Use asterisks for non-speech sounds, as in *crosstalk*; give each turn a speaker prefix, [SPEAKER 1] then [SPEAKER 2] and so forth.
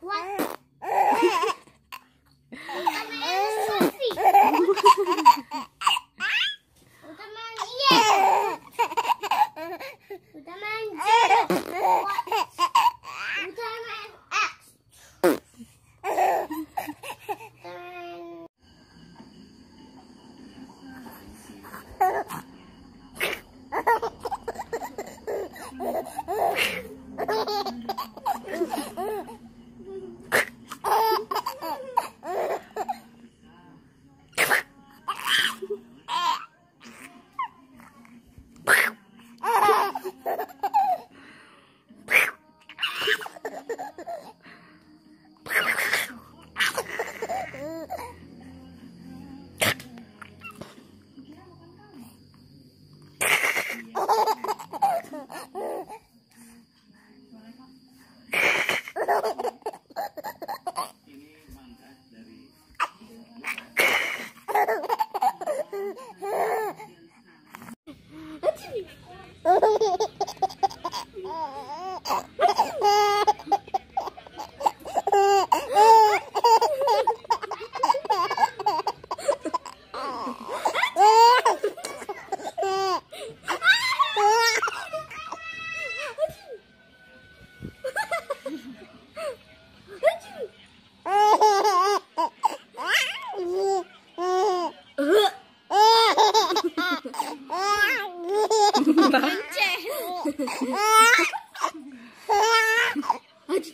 [SPEAKER 1] What? Udaman, What Udaman, yes! Ini mantan dari.
[SPEAKER 2] *laughs* 아주